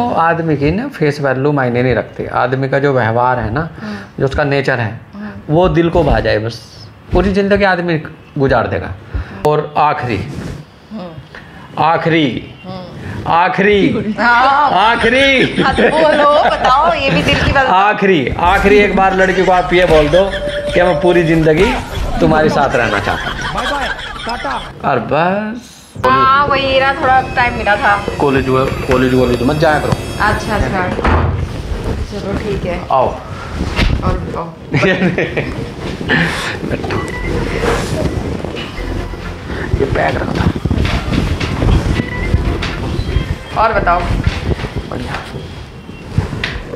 तो आदमी की ना फेस वैल्यू मायने नहीं रखती। आदमी का जो व्यवहार है ना जो उसका नेचर है वो दिल को भा जाए बस। पूरी ज़िंदगी आदमी गुजार देगा। और आखिरी आखिरी आखिरी हाँ। आखिरी। हाँ, तो बोलो बताओ ये भी दिल की बात। आखिरी आखिरी एक बार लड़की को आप ये बोल दो कि मैं पूरी ज़िंदगी तुम्हारे साथ रहना चाहता हूँ। और बस। हाँ वही ना थोड़ा टाइम मिला था। कॉलेज कॉलेज वॉलेज मत जाया करो। अच्छा अच्छा। चलो ठीक है। आओ। और बताओ बैठो ये बैग रखा और बताओ। बढ़िया।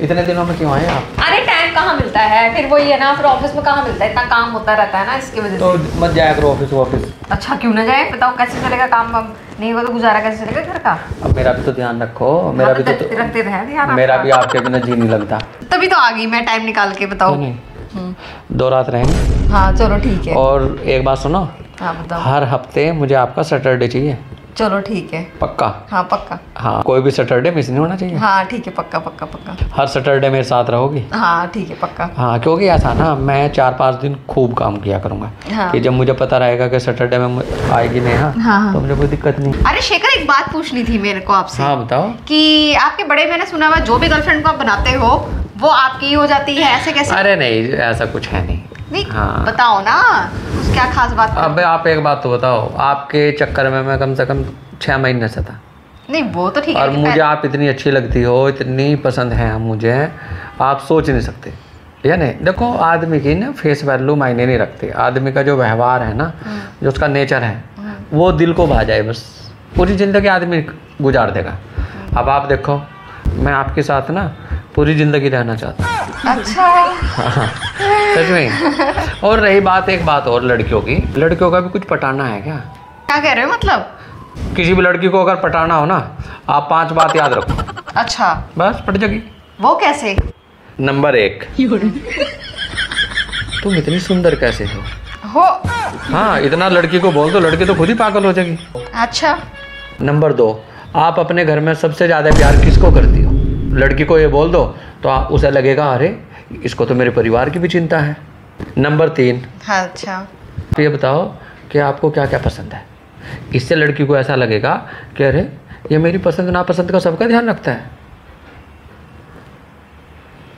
इतने दिनों में क्यों आए आप? अरे कहाँ मिलता है? फिर वही है ना फिर ऑफ़िस में कहाँ मिलता है? इतना काम होता रहता है ना इसकी वजह से। तो मत जाया करो ऑफ़िस ऑफ़िस अच्छा क्यों ना जाए? बताओ कैसे चलेगा काम? वाम नहीं होगा तो गुजारा कैसे चलेगा घर का? अब मेरा भी तो ध्यान रखो मेरा हाँ, भी तो तो, रखते- रहे ध्यान मेरा भी आपके बिना जी नहीं लगता। तभी तो आ गई मैं टाइम निकाल के बताओ। हम्म, दो रात रहेंगे। हाँ चलो ठीक है। और एक बात सुनो हाँ बताओ। हर हफ़्ते मुझे आपका सैटरडे चाहिए। चलो ठीक है। पक्का? हाँ पक्का। हाँ कोई भी सैटरडे मिस नहीं होना चाहिए? हाँ ठीक है पक्का पक्का पक्का। हर सैटरडे मेरे साथ रहोगी? हाँ ठीक है पक्का। हाँ क्योंकि ऐसा ना मैं चार पाँच दिन खूब काम किया करूँगा। हाँ। कि जब मुझे पता रहेगा कि सैटरडे में आएगी नेहा हाँ, हाँ। तो मुझे कोई दिक्कत नहीं। अरे शेखर एक बात पूछनी थी मेरे को आपसे। हाँ बताओ। की आपके बड़े मैंने सुना हुआ जो भी गर्लफ्रेंड को आप बनाते हो वो आपकी हो जाती है? ऐसे कैसे? अरे नहीं ऐसा कुछ है नहीं। नहीं हाँ। बताओ ना क्या खास बात अब आप एक बात तो बताओ आपके चक्कर में मैं कम से कम छः महीने से था। नहीं वो तो ठीक है और मुझे आप इतनी अच्छी लगती हो इतनी पसंद है मुझे आप सोच नहीं सकते। या नहीं? देखो आदमी की ना फेस वैल्यू मायने नहीं रखती। आदमी का जो व्यवहार है ना जो उसका नेचर है वो दिल को भा जाए बस। पूरी ज़िंदगी आदमी गुजार देगा। अब आप देखो मैं आपके साथ ना पूरी ज़िंदगी रहना चाहता हूँ। अच्छा। हाँ, सच में। और रही बात एक बात और लड़कियों की। लड़कियों का भी कुछ पटाना है क्या? क्या कह रहे हो मतलब? किसी भी लड़की को अगर पटाना हो ना आप पाँच बात याद रखो। अच्छा। बस पट जाएगी। वो कैसे? नंबर एक। तुम इतनी सुंदर कैसे हो? हो। हाँ इतना लड़की को बोल दो लड़की तो खुद ही पागल हो जाएगी। अच्छा। नंबर दो आप अपने घर में सबसे ज़्यादा प्यार किसको करती लड़की को ये बोल दो तो आ, उसे लगेगा अरे इसको तो मेरे परिवार की भी चिंता है। नंबर तीन। हाँ अच्छा। तो ये बताओ कि आपको क्या क्या पसंद है? इससे लड़की को ऐसा लगेगा कि अरे ये मेरी पसंद नापसंद का सबका ध्यान रखता है।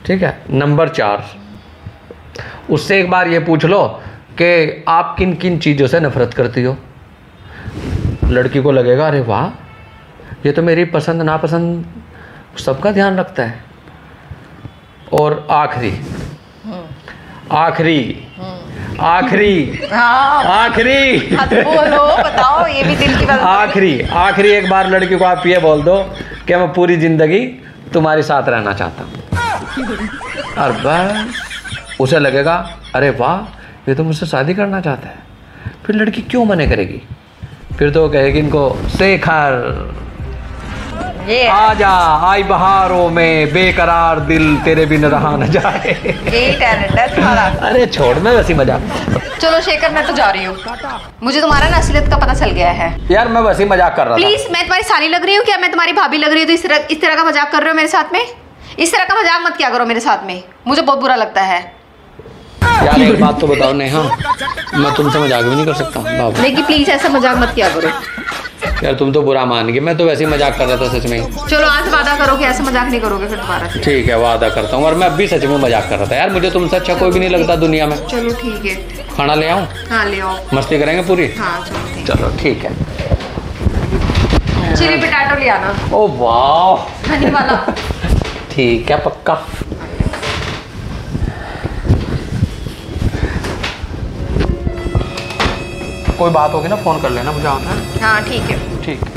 ठीक है? नंबर चार। उससे एक बार ये पूछ लो कि आप किन किन चीज़ों से नफरत करती हो? लड़की को लगेगा अरे वाह ये तो मेरी पसंद नापसंद सबका ध्यान रखता है। और आखिरी। आखिरी। आखिरी। हाँ। आखिरी। हाँ, तो बोलो बताओ ये भी दिल की बात आखिरी। आखिरी एक बार लड़की को आप ये बोल दो कि मैं पूरी ज़िंदगी तुम्हारे साथ रहना चाहता हूँ। और बस उसे लगेगा अरे वाह ये तो मुझसे शादी करना चाहता है। फिर लड़की क्यों मने करेगी? फिर तो कहेगी इनको शेखर। ये आजा आई बहारों में बेकरार दिल तेरे बिन रहा न जाए। यही टैलेंट है तुम्हारा। अरे छोड़ मैं वैसी मज़ाक। चलो शेखर मैं तो जा रही हूँ। मुझे तुम्हारा ना असलियत का पता चल गया है। यार मैं वैसी मज़ाक कर रहा था। प्लीज़ मैं तुम्हारी साली लग रही हूँ क्या? मैं तुम्हारी भाभी लग रही हूँ तो इस तरह इस तरह का मज़ाक कर रहे हो मेरे साथ में? इस तरह का मज़ाक मत क्या करो मेरे साथ में। मुझे बहुत बुरा लगता है। यार एक बात तो बताओ नेहा मैं तुमसे मज़ाक भी नहीं कर सकता। बाबू लेकिन प्लीज़ ऐसा मज़ाक मत किया करो। यार तुम तो बुरा मान गए। मैं तो वैसे ही मज़ाक कर रहा था सच में। चलो आज वादा करो कि ऐसा मज़ाक नहीं करोगे फिर दोबारा ठीक है वादा करता हूँ। और मैं अभी सच में मज़ाक कर रहा था। यार मुझे तुमसे अच्छा कोई भी नहीं लगता दुनिया में। चलो ठीक है। खाना ले आऊँ हाँ ले आओ। मस्ती करेंगे पूरी? हाँ। चलो ठीक है। चिली पटाटो ले आना। ओ वाह। हनी वाला। ठीक है पक्का। कोई बात होगी ना फ़ोन कर लेना मुझे आना है? हाँ ठीक है। ठीक।